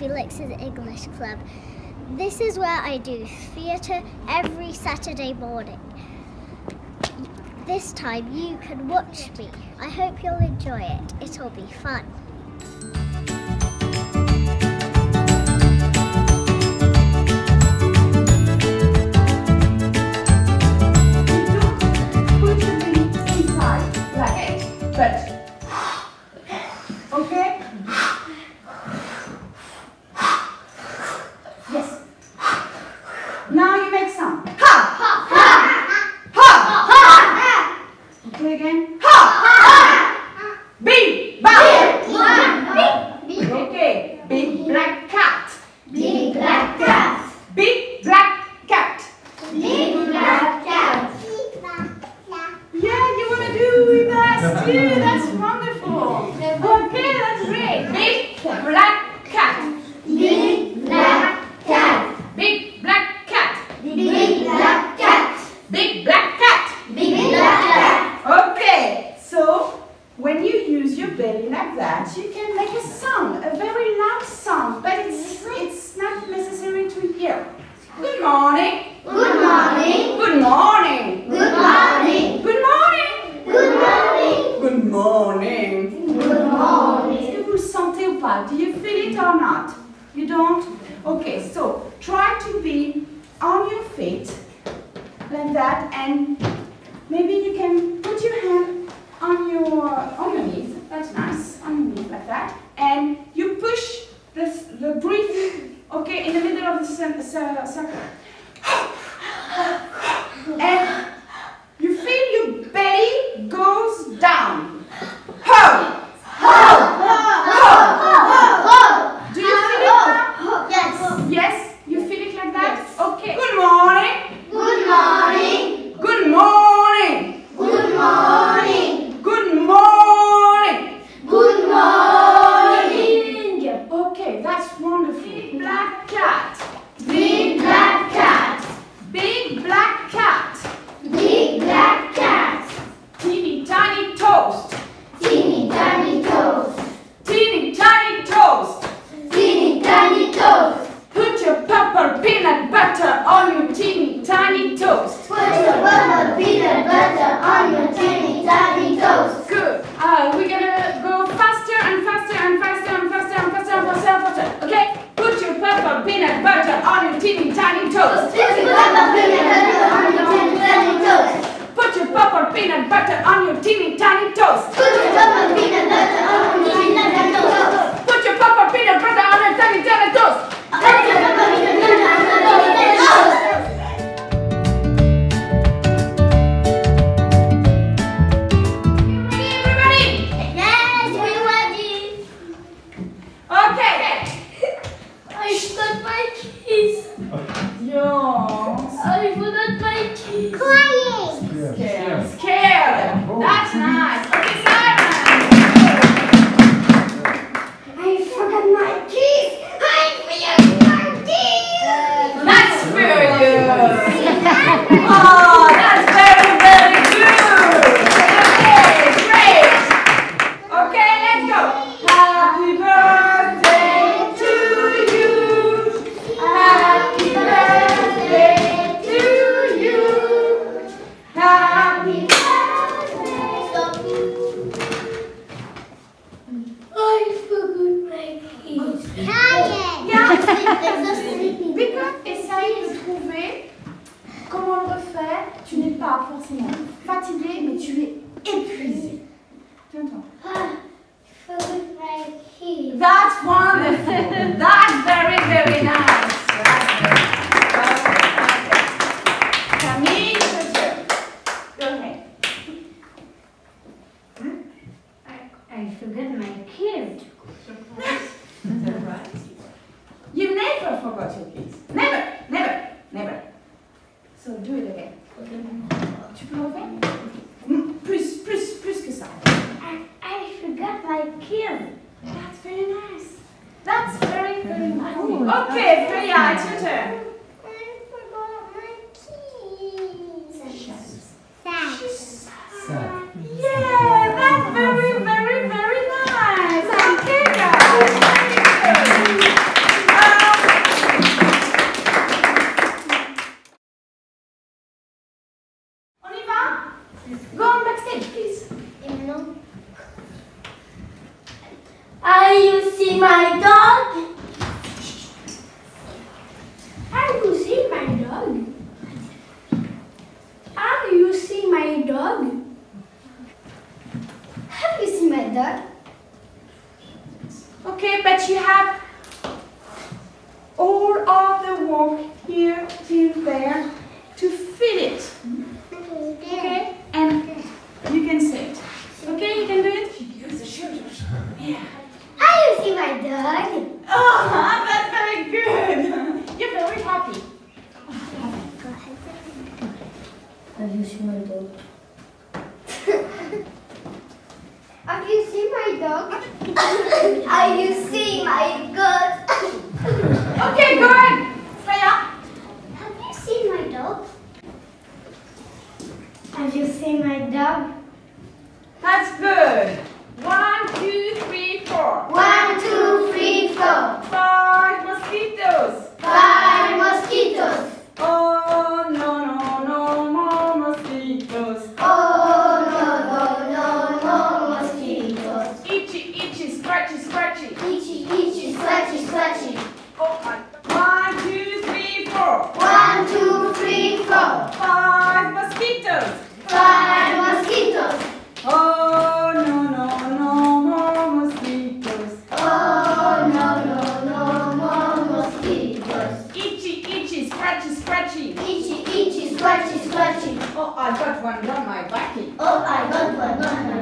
Felix's English Club. This is where I do theatre every Saturday morning. This time you can watch me. I hope you'll enjoy it. It'll be fun. that, you can make a song, a very loud song, but it's, it's not necessary to hear. Good morning. Good morning. Good morning. Good morning. Good morning. Good morning. Good morning. Good morning. Est-ce que vous sentez ou pas? Do you feel it or not? You don't? Okay, so try to be on your feet like that and maybe you can put your hand on your on your and butter on your teeny tiny toast. tu n'es pas forcément fatigué, mais tu es épuisé. Tiens-toi. That's wonderful. That's very, very nice. So do it again. Tu peux le refaire Plus, plus, plus que ça. I, I forgot my cue. That's very nice. That's very, very nice. Okay, Freyja, it's your turn. all the walk here till there to fit it. Okay? And you can sit. Okay, you can do it? She the shoulders. Yeah. I see my dog. Oh, that's very good. I got one on my body. Oh, I got one on my